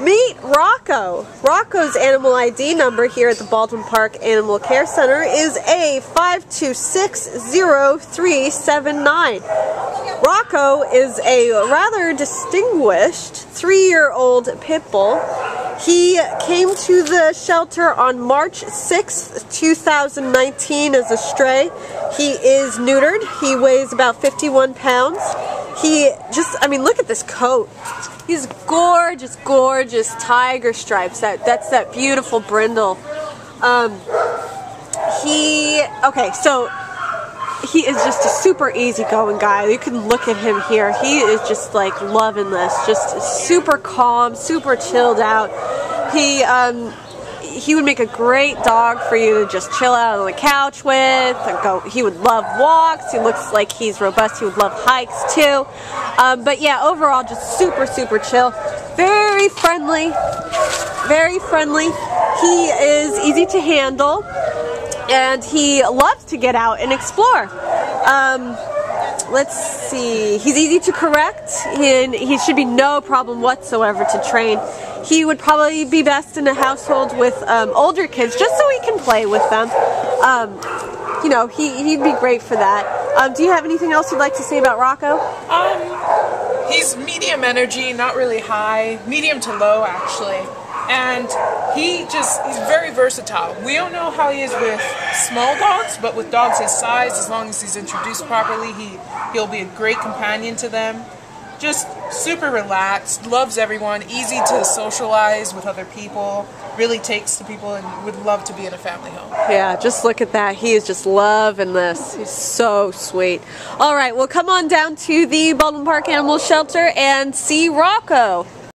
Meet Rocco. Rocco's animal ID number here at the Baldwin Park Animal Care Center is A5260379. Rocco is a rather distinguished three-year-old pit bull. He came to the shelter on March 6th, 2019 as a stray. He is neutered. He weighs about 51 pounds. He just, I mean, look at this coat. He's gorgeous, gorgeous tiger stripes. That That's that beautiful brindle. Um, he, okay, so he is just a super easygoing guy. You can look at him here. He is just like loving this, just super calm, super chilled out. He, um, he would make a great dog for you to just chill out on the couch with. go. He would love walks. He looks like he's robust. He would love hikes too. Um, but yeah, overall, just super, super chill. Very friendly. Very friendly. He is easy to handle, and he loves to get out and explore. Um, let's see. He's easy to correct, and he should be no problem whatsoever to train. He would probably be best in a household with um, older kids, just so he can play with them. Um, you know, he, he'd be great for that. Um, do you have anything else you'd like to say about Rocco? Um, he's medium energy, not really high, medium to low actually and he just he's very versatile. We don't know how he is with small dogs, but with dogs his size, as long as he's introduced properly, he he'll be a great companion to them. Just super relaxed, loves everyone, easy to socialize with other people, really takes to people and would love to be in a family home. Yeah, just look at that. He is just loving this. He's so sweet. All right, well come on down to the Baldwin Park Animal Shelter and see Rocco.